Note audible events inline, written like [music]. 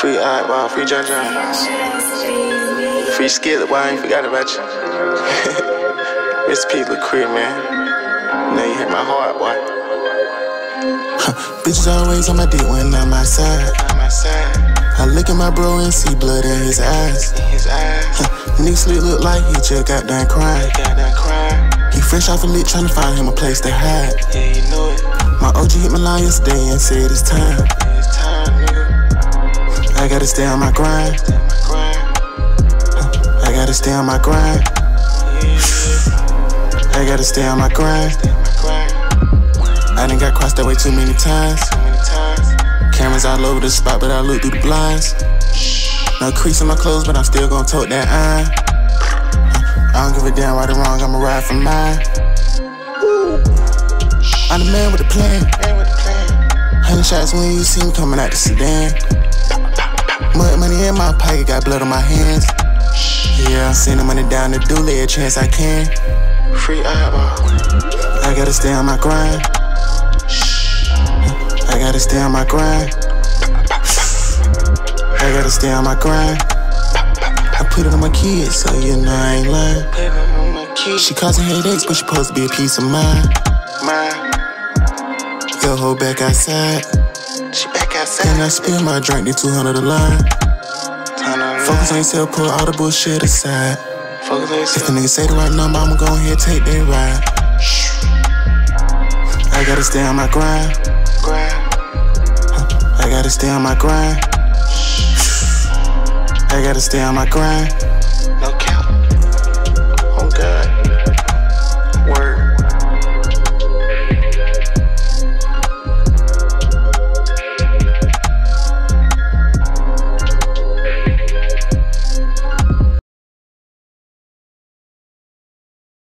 Free Eyeball, free John John. Free Skillet, boy, I ain't forgot about you. [laughs] Mr. P. LaCree, man. Now you hit my heart, boy. [laughs] Bitches always on my dick when I'm outside. On my side, I look at my bro and see blood in his eyes. [laughs] in his eyes, Nigga look like he just got done crying. got that crying. He fresh off a lick trying to find him a place to hide. Yeah, you know it. My OG hit my line yesterday and said it's time. Yeah, It's time, nigga. I gotta stay on my grind. I gotta stay on my grind. I gotta stay on my grind. I done got crossed that way too many times. Cameras all over the spot, but I look through the blinds. No crease in my clothes, but I'm still gonna tote that iron. I don't give a damn right or wrong, I'ma ride for mine. I'm the man with the plan. Hundred shots when you see me coming out the sedan. Mud money in my pocket, got blood on my hands. Yeah, send the money down the dooley, a chance I can. Free Eyeball. I gotta stay on my grind. I gotta stay on my grind. I gotta stay on my grind. I put it on my kids, so you know I ain't lying. Put it on my key. She causing headaches, but she supposed to be a peace of mind. Mine. Yo, hold back outside. And I spill my drink, the 200 a line. Focus on ain't pull all the bullshit aside. If yourself. nigga say the right number, I'ma go ahead take that ride. I gotta stay on my. Grind. I gotta stay on my grind. I gotta stay on my grind.